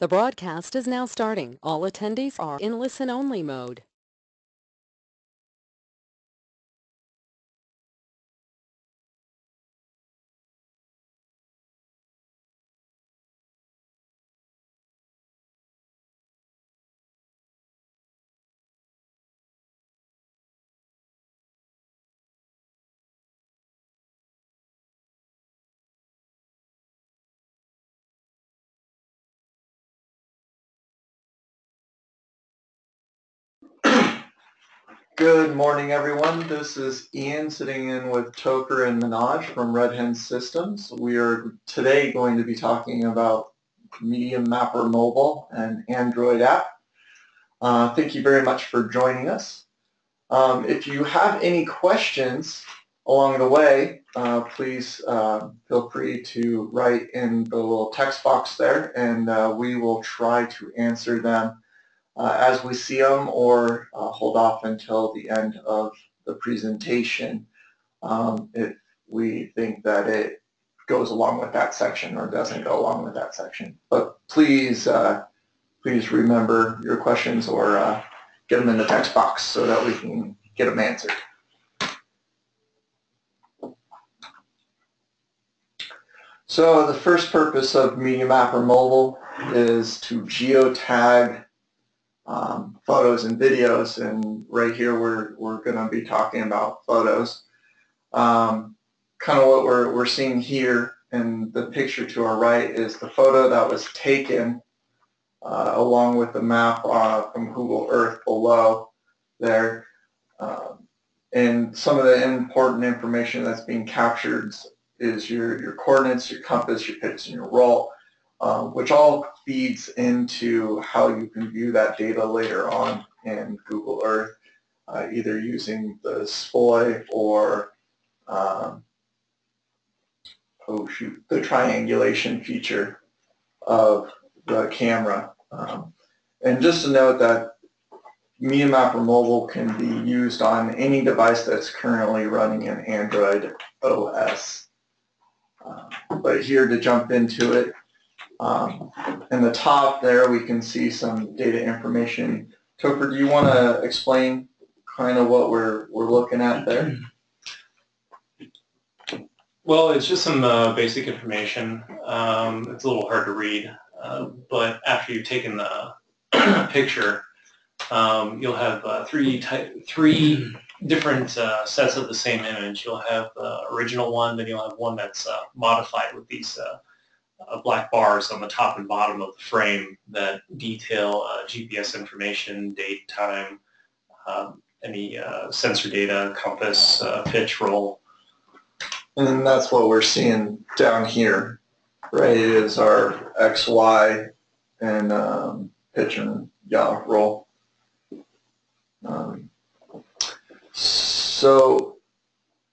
The broadcast is now starting. All attendees are in listen-only mode. Good morning, everyone. This is Ian sitting in with Topher and Manoj from Red Hen Systems. We are today going to be talking about MediaMapper Mobile and Android app. Uh, thank you very much for joining us. Um, if you have any questions along the way, uh, please uh, feel free to write in the little text box there and uh, we will try to answer them uh, as we see them or uh, hold off until the end of the presentation um, if we think that it goes along with that section or doesn't go along with that section. But please, uh, please remember your questions or uh, get them in the text box so that we can get them answered. So the first purpose of MediaMapper Mobile is to geotag um, photos and videos, and right here we're, we're going to be talking about photos. Um, kind of what we're, we're seeing here in the picture to our right is the photo that was taken uh, along with the map uh, from Google Earth below there. Um, and some of the important information that's being captured is your, your coordinates, your compass, your pitch, and your roll um, which all feeds into how you can view that data later on in Google Earth, uh, either using the SPOI or um, oh shoot, the triangulation feature of the camera. Um, and just to note that Mapper Mobile can be used on any device that's currently running an Android OS. Uh, but here to jump into it, um, in the top there, we can see some data information. Topher, do you want to explain kind of what we're, we're looking at there? Well, it's just some uh, basic information. Um, it's a little hard to read, uh, but after you've taken the picture, um, you'll have uh, three three different uh, sets of the same image. You'll have the original one, then you'll have one that's uh, modified with these uh, black bars on the top and bottom of the frame that detail uh, GPS information, date, time, um, any uh, sensor data, compass, uh, pitch, roll. And that's what we're seeing down here, right? It is our X, Y, and um, pitch and yaw roll. Um, so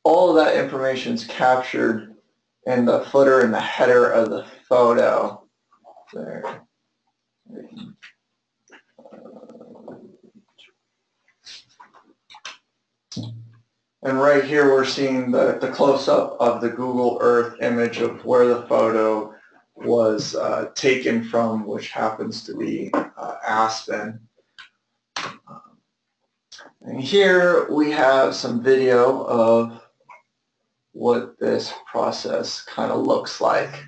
all of that information is captured in the footer and the header of the photo. There. And right here we're seeing the, the close-up of the Google Earth image of where the photo was uh, taken from, which happens to be uh, Aspen. And here we have some video of what this process kind of looks like.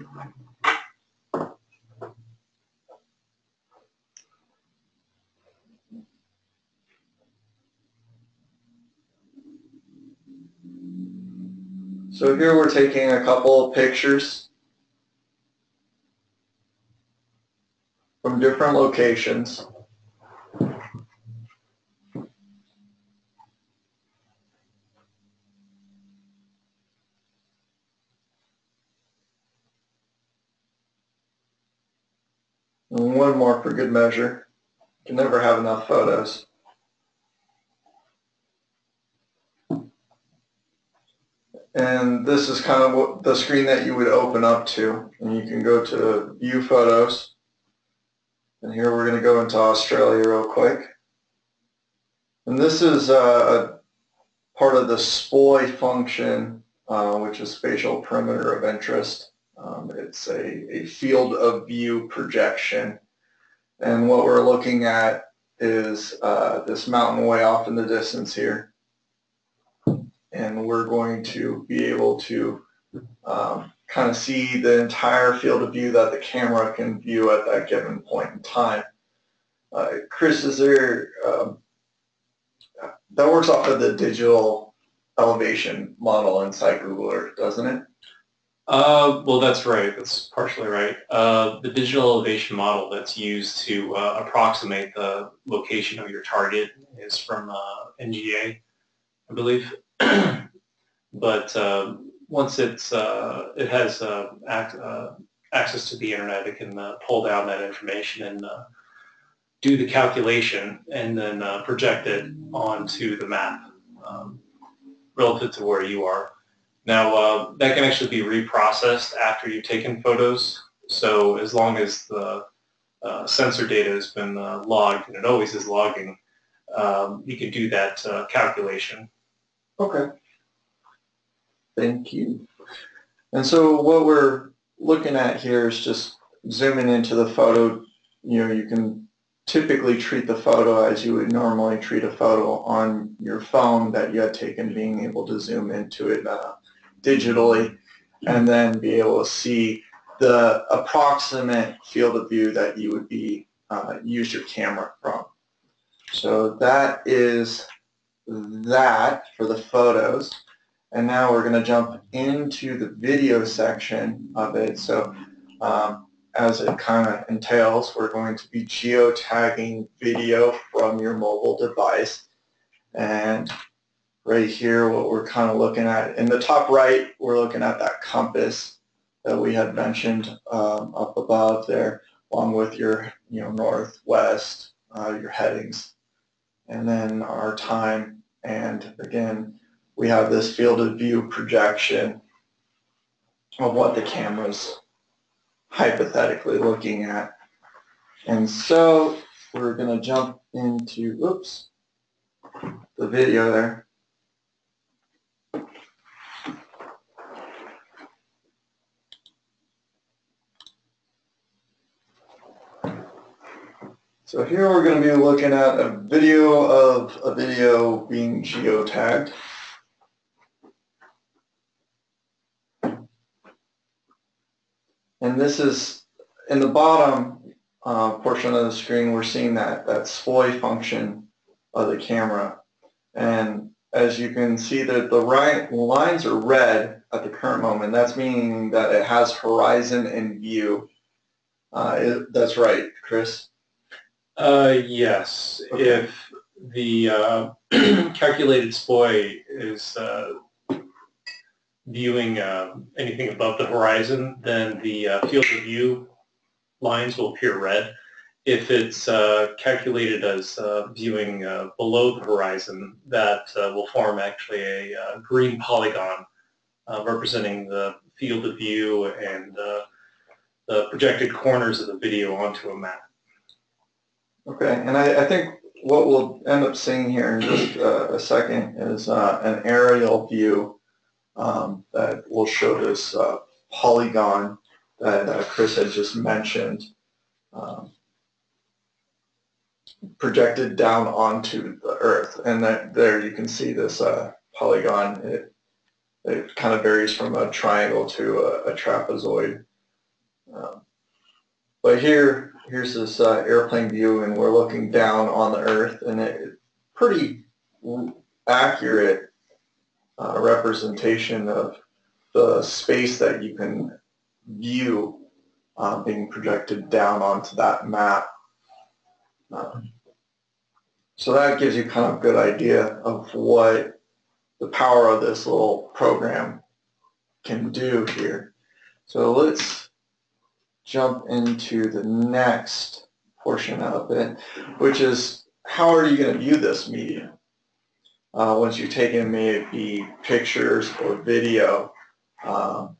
So here we're taking a couple of pictures from different locations. And one more for good measure. You can never have enough photos. And this is kind of what the screen that you would open up to. And you can go to view photos. And here we're going to go into Australia real quick. And this is uh, a part of the SPOI function, uh, which is spatial perimeter of interest. Um, it's a, a field of view projection. And what we're looking at is uh, this mountain way off in the distance here. And we're going to be able to um, kind of see the entire field of view that the camera can view at that given point in time. Uh, Chris, is there, um, that works off of the digital elevation model inside Google Earth, doesn't it? Uh, well, that's right. That's partially right. Uh, the digital elevation model that's used to uh, approximate the location of your target is from uh, NGA, I believe. but uh, once it's uh, it has uh, ac- access to the internet, it can pull down that information and do the calculation and then project it onto the map um, relative to where you are. Now, uh, that can actually be reprocessed after you've taken photos. So as long as the uh, sensor data has been uh, logged, and it always is logging, um, you can do that uh, calculation. Okay. Thank you. And so what we're looking at here is just zooming into the photo. You know, you can typically treat the photo as you would normally treat a photo on your phone that you had taken, being able to zoom into it uh, digitally and then be able to see the approximate field of view that you would be uh, use your camera from. So that is that for the photos. And now we're going to jump into the video section of it. So um, as it kind of entails, we're going to be geotagging video from your mobile device. And right here, what we're kind of looking at, in the top right, we're looking at that compass that we had mentioned um, up above there, along with your, you know, northwest, uh, your headings, and then our time. And again, we have this field of view projection of what the camera's hypothetically looking at. And so we're going to jump into, oops, the video there. So here we're going to be looking at a video of a video being geotagged. And this is, in the bottom uh, portion of the screen, we're seeing that, that SPOI function of the camera. And as you can see, that the right lines are red at the current moment. That's meaning that it has horizon in view. Uh, it, that's right, Chris. Uh, yes, Okay. if the uh, calculated SPOI is uh, viewing uh, anything above the horizon, then the uh, field of view lines will appear red. If it's uh, calculated as uh, viewing uh, below the horizon, that uh, will form actually a uh, green polygon uh, representing the field of view and uh, the projected corners of the video onto a map. Okay, and I, I think what we'll end up seeing here in just uh, a second is uh, an aerial view um, that will show this uh, polygon that uh, Chris had just mentioned um, projected down onto the earth. And that there you can see this uh, polygon. It, it kind of varies from a triangle to a, a trapezoid. Um, but here, here's this uh, airplane view and we're looking down on the earth and it pretty accurate uh, representation of the space that you can view uh, being projected down onto that map. Um, so that gives you kind of a good idea of what the power of this little program can do here. So let's jump into the next portion of it, which is how are you going to view this media? Uh, once you've taken maybe pictures or video, um,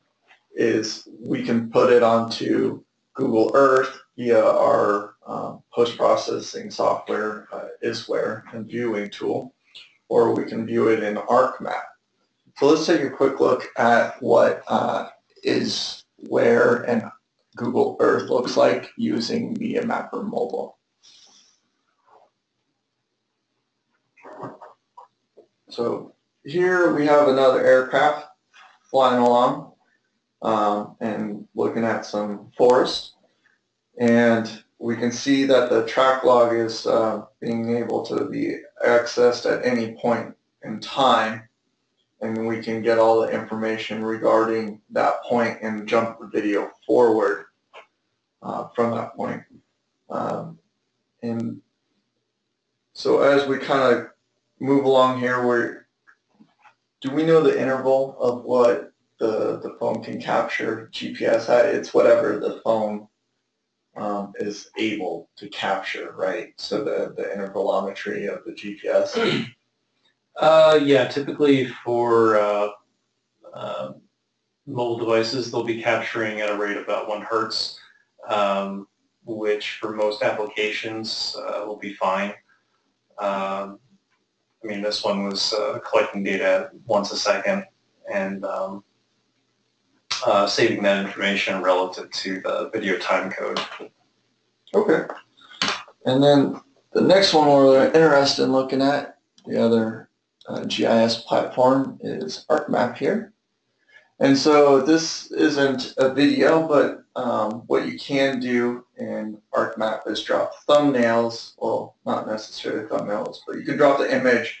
is we can put it onto Google Earth via our um, post-processing software, uh, Isware and viewing tool, or we can view it in ArcMap. So let's take a quick look at what uh, and Google Earth looks like using Media Mapper Mobile. So here we have another aircraft flying along um, and looking at some forest. And we can see that the track log is uh, being able to be accessed at any point in time. And we can get all the information regarding that point and jump the video forward uh, from that point. Um, and so as we kind of move along here, we're, do we know the interval of what the, the phone can capture GPS at? It's whatever the phone um, is able to capture, right? So the, the intervalometry of the GPS. Uh, yeah, typically for uh, uh, mobile devices, they'll be capturing at a rate of about one hertz, um, which for most applications uh, will be fine. Um, I mean, this one was uh, collecting data once a second and um, uh, saving that information relative to the video time code. Okay. And then the next one we're interested in looking at, the other uh, GIS platform is ArcMap here. And so this isn't a video, but um, what you can do in ArcMap is drop thumbnails, well, not necessarily thumbnails, but you can drop the image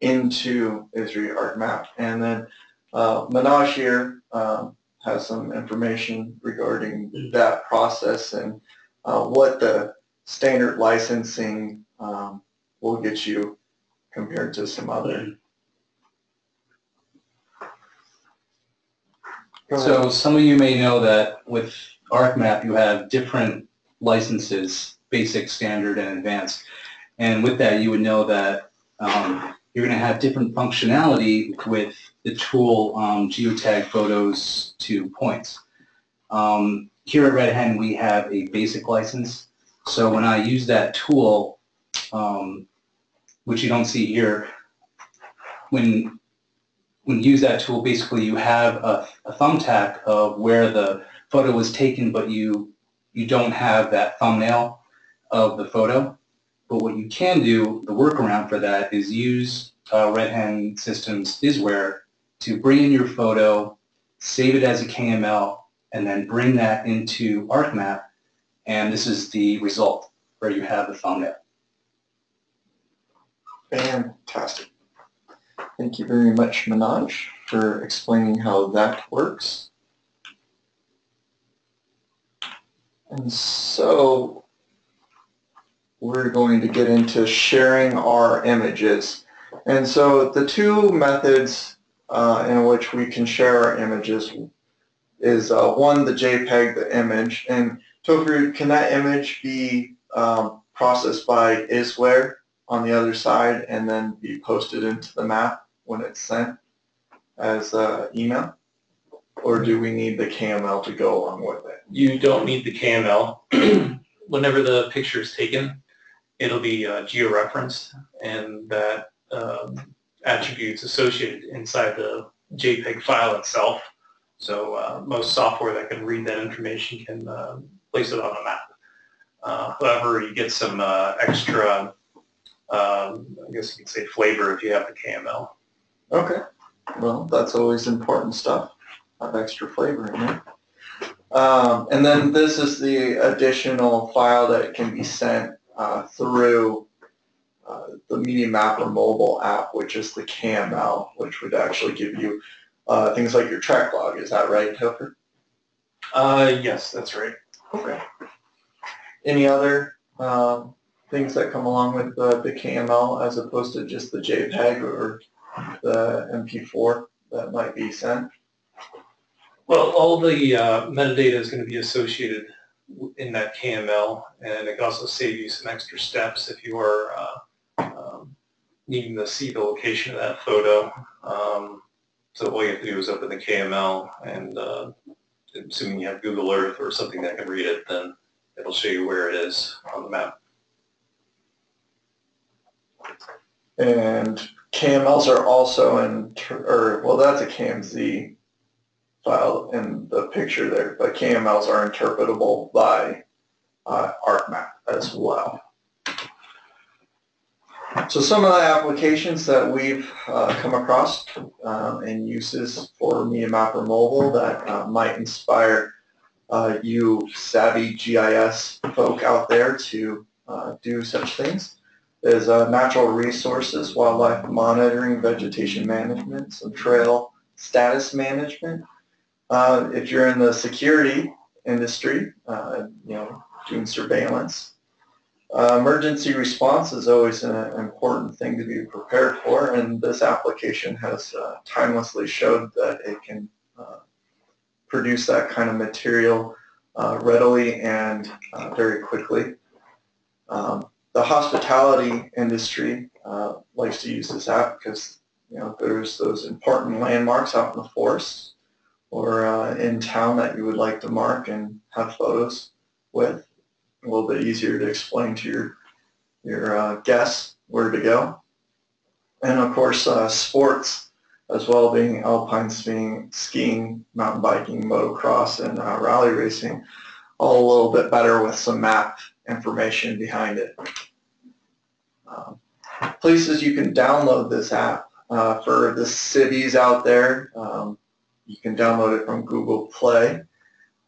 into Esri ArcMap. And then uh, Manoj here um, has some information regarding that process and uh, what the standard licensing um, will get you compared to some other. Go ahead. So some of you may know that with ArcMap, you have different licenses, basic, standard, and advanced. And with that, you would know that um, you're going to have different functionality with the tool um, geotag photos to points. Um, here at Red Hen, we have a basic license. So when I use that tool, um, which you don't see here, when when you use that tool, basically you have a, a thumbtack of where the photo was taken, but you you don't have that thumbnail of the photo. But what you can do, the workaround for that, is use uh, Red Hen Systems Isware to bring in your photo, save it as a KML, and then bring that into ArcMap, and this is the result where you have the thumbnail. Fantastic. Thank you very much, Manoj, for explaining how that works. And so we're going to get into sharing our images. And so the two methods uh, in which we can share our images is uh, one, the JPEG, the image, and Topher, can that image be um, processed by Isware on the other side and then be posted into the map when it's sent as uh, email? Or do we need the KML to go along with it? You don't need the KML. Whenever the picture is taken, it'll be uh, georeferenced and that um, attributes associated inside the JPEG file itself. So uh, most software that can read that information can uh, place it on a map. Uh, however, you get some uh, extra, um, I guess you could say flavor if you have the KML. Okay. Well, that's always important stuff. Have extra flavor in there. Um, and then this is the additional file that can be sent uh, through uh, the Media Mapper mobile app, which is the KML, which would actually give you uh, things like your track log. Is that right, Topher? Uh, yes, that's right. Okay. Any other um, things that come along with the, the KML as opposed to just the JPEG or the MP4 that might be sent? Well, all the uh, metadata is going to be associated in that KML, and it can also save you some extra steps if you are uh, um, needing to see the location of that photo. Um, so all you have to do is open the KML, and uh, assuming you have Google Earth or something that can read it, then it'll show you where it is on the map. And KMLs are also in, or well, that's a KMZ file in the picture there, but KMLs are interpretable by uh, ArcMap as well. So some of the applications that we've uh, come across um, and uses for Media Mapper Mobile that uh, might inspire uh, you savvy GIS folk out there to uh, do such things is uh, natural resources, wildlife monitoring, vegetation management, some trail status management. Uh, if you're in the security industry, uh, you know, doing surveillance, uh, emergency response is always an important thing to be prepared for, and this application has uh, timelessly showed that it can uh, produce that kind of material readily and very quickly. Um, the hospitality industry uh, likes to use this app because you know there's those important landmarks out in the forest or uh, in town that you would like to mark and have photos with. A little bit easier to explain to your your uh, guests where to go. And of course, uh, sports as well, being alpine skiing, skiing, mountain biking, motocross, and uh, rally racing, all a little bit better with some map information behind it. Places you can download this app uh, for the cities out there. Um, you can download it from Google Play.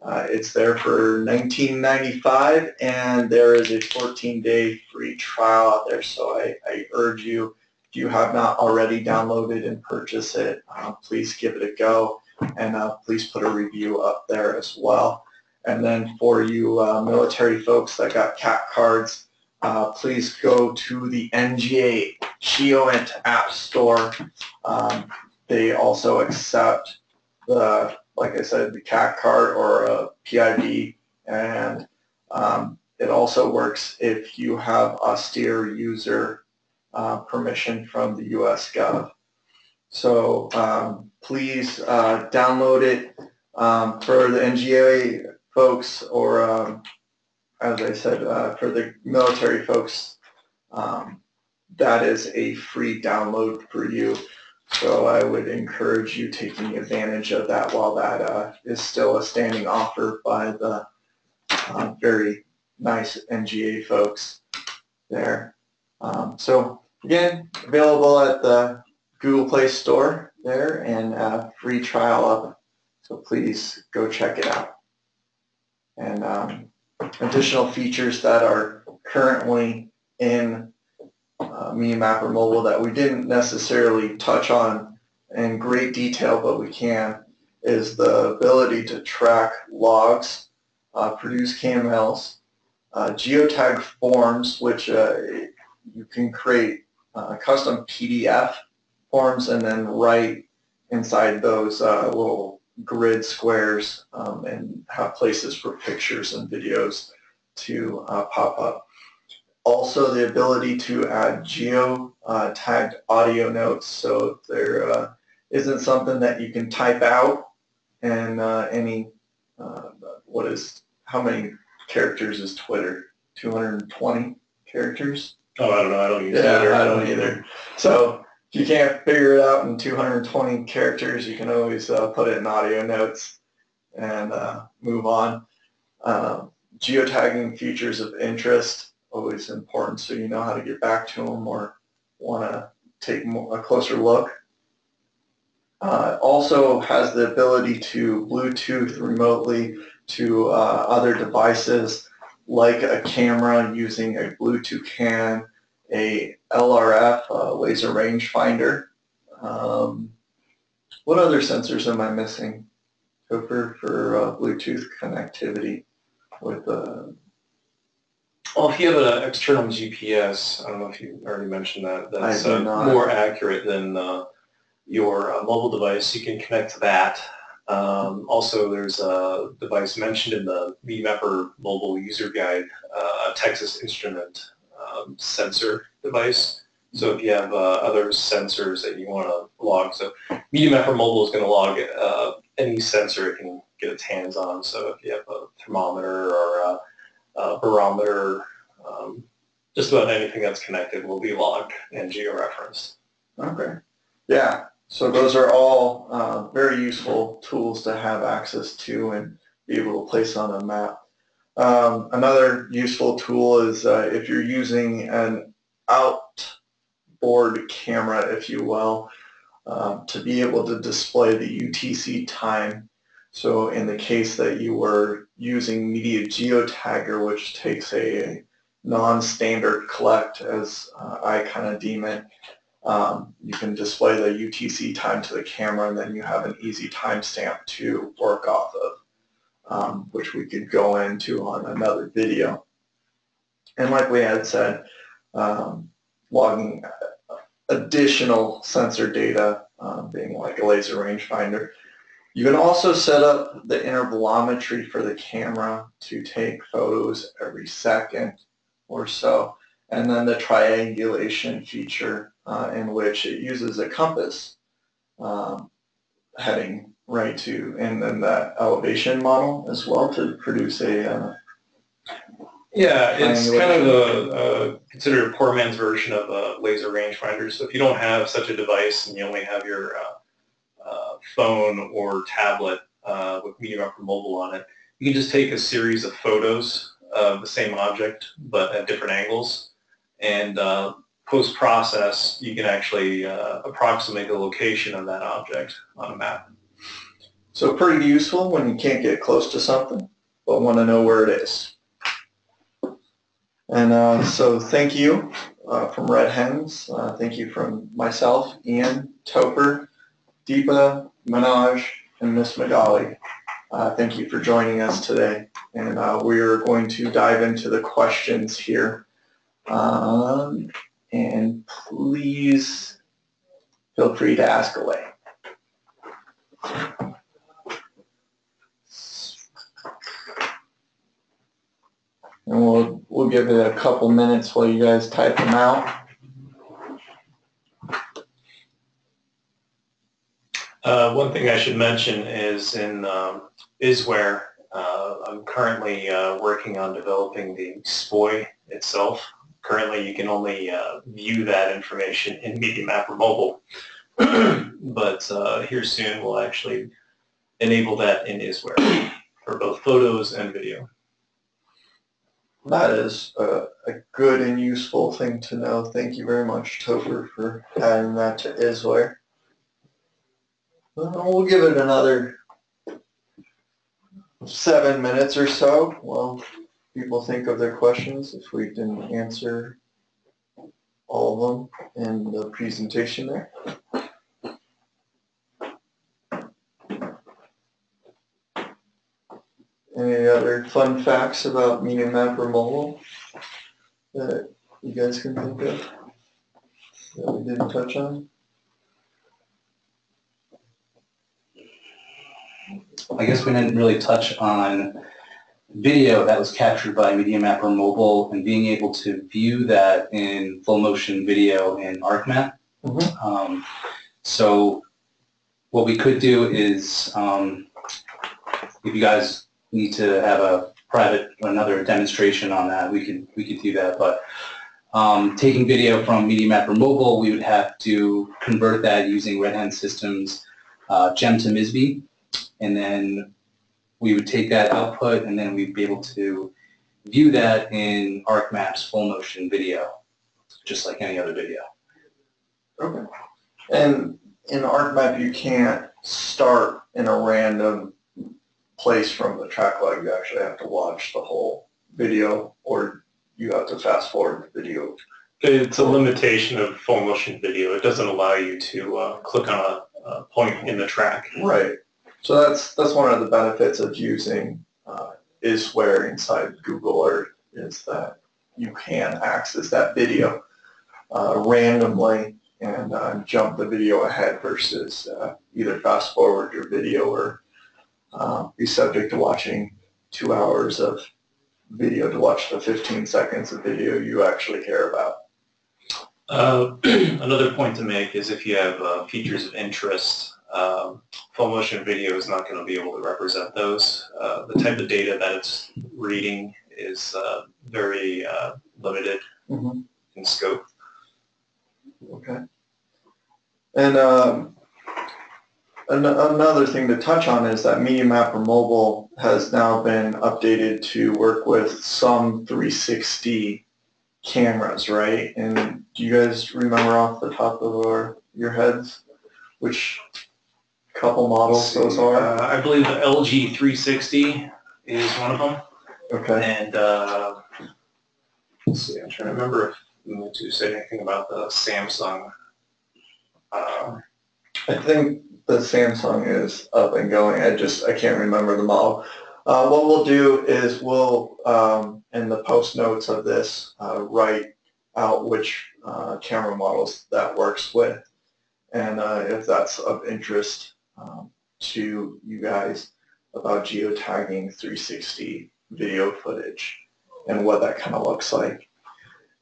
Uh, it's there for 19.95, and there is a 14-day free trial out there. So I, I, urge you, if you have not already downloaded and purchased it, uh, please give it a go, and uh, please put a review up there as well. And then for you uh, military folks that got CAC cards, uh, please go to the NGA GeoInt App Store. Um, they also accept the, like I said, the CAC card or a PIV, and um, it also works if you have austere user uh, permission from the US Gov. So um, please uh, download it um, for the NGA folks or um, as I said, uh, for the military folks, um, that is a free download for you. So I would encourage you taking advantage of that while that uh, is still a standing offer by the uh, very nice NGA folks there. Um, so again, available at the Google Play Store there and uh, free trial up. So please go check it out. And um, additional features that are currently in uh, Mapper Mobile that we didn't necessarily touch on in great detail, but we can, is the ability to track logs, uh, produce KMLs, uh, geotag forms, which uh, you can create uh, custom PDF forms and then write inside those uh, little grid squares um, and have places for pictures and videos to uh, pop up. Also the ability to add geo uh, tagged audio notes so there uh, not something that you can type out and uh, any, uh, what is, how many characters is Twitter? 220 characters? Oh, I don't know. I don't use yeah, Twitter. I don't either. So if you can't figure it out in 220 characters, you can always uh, put it in audio notes and uh, move on. Uh, geotagging features of interest, always important so you know how to get back to them or want to take more, a closer look. Uh, also has the ability to Bluetooth remotely to uh, other devices like a camera using a Bluetooth CAN a LRF, uh, laser rangefinder. Um, what other sensors am I missing? For, for uh, Bluetooth connectivity with uh, Well, if you have an external GPS, I don't know if you already mentioned that, that's uh, more accurate than uh, your uh, mobile device. You can connect to that. Um, also, there's a device mentioned in the VMapper mobile user guide, uh, a Texas Instrument um, sensor device. So if you have uh, other sensors that you want to log, so MediaMapper Mobile is going to log uh, any sensor it can get its hands on. So if you have a thermometer or a, a barometer, um, just about anything that's connected will be logged and georeferenced. Okay. Yeah. So those are all uh, very useful tools to have access to and be able to place on a map. Um, another useful tool is uh, if you're using an outboard camera, if you will, um, to be able to display the UTC time. So in the case that you were using Media Geotagger, which takes a non-standard collect, as uh, I kind of deem it, um, you can display the UTC time to the camera and then you have an easy timestamp to work off of, um, which we could go into on another video. And like we had said, um, logging additional sensor data, uh, being like a laser rangefinder. You can also set up the intervalometry for the camera to take photos every second or so, and then the triangulation feature uh, in which it uses a compass um, heading right to, and then that elevation model as well to produce a uh, Yeah, it's kind of a, a considered a poor man's version of a laser rangefinder. So if you don't have such a device and you only have your uh, uh, phone or tablet uh, with MediaMapper Mobile on it, you can just take a series of photos of the same object but at different angles. And uh, post-process, you can actually uh, approximate the location of that object on a map. So pretty useful when you can't get close to something, but want to know where it is. And uh, so thank you uh, from Red Hens. Uh, thank you from myself, Ian, Topher, Deepa, Manoj, and Miss Magali. Uh, thank you for joining us today. And uh, we are going to dive into the questions here. Um, and please feel free to ask away. And we'll, we'll give it a couple minutes while you guys type them out. Uh, one thing I should mention is in um, Isware, uh, I'm currently uh, working on developing the SPOI itself. Currently, you can only uh, view that information in Media Mapper Mobile, but uh, here soon we'll actually enable that in Isware for both photos and video. That is a, a good and useful thing to know. Thank you very much, Topher, for adding that to Isware. Well, we'll give it another seven minutes or so while people think of their questions, if we didn't answer all of them in the presentation there. Any other fun facts about MediaMapper Mobile that you guys can think of that we didn't touch on? I guess we didn't really touch on video that was captured by Media Mapper Mobile and being able to view that in full motion video in ArcMap. Mhm. Um, so what we could do is, um, if you guys need to have a private, another demonstration on that, we could, we could do that. But um, taking video from Media Mapper Mobile, we would have to convert that using Red Hen Systems uh, Gem to MISB and then we would take that output and then we'd be able to view that in ArcMap's full motion video, just like any other video. Okay. And in ArcMap, you can't start in a random place from the track log. You actually have to watch the whole video or you have to fast forward the video. It's a limitation of full motion video. It doesn't allow you to uh, click on a, a point in the track. Right. So that's that's one of the benefits of using uh, where inside Google Earth is that you can access that video uh, randomly and uh, jump the video ahead versus uh, either fast forward your video or uh, be subject to watching two hours of video to watch the 15 seconds of video you actually care about. Uh, another point to make is if you have uh, features of interest, um, full motion video is not going to be able to represent those. Uh, the type of data that it's reading is uh, very uh, limited Mhm. in scope. Okay. And um, an- another thing to touch on is that Media Mapper Mobile has now been updated to work with some 360 cameras, right? And do you guys remember off the top of our, your heads which couple models those are? Uh, I believe the LG 360 is one of them. Okay. And, uh, let's see, I'm trying to remember if Mutu said anything about the Samsung. Uh, I think the Samsung is up and going. I just, I can't remember the model. Uh, what we'll do is we'll, um, in the post notes of this, uh, write out which uh, camera models that works with. And uh, if that's of interest um, to you guys about geotagging 360 video footage and what that kind of looks like.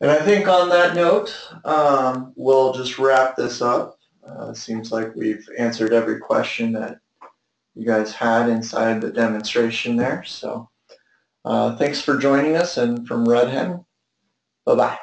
And I think on that note, um, we'll just wrap this up. Uh, seems like we've answered every question that you guys had inside the demonstration there. So uh, thanks for joining us and from Red Hen, bye-bye.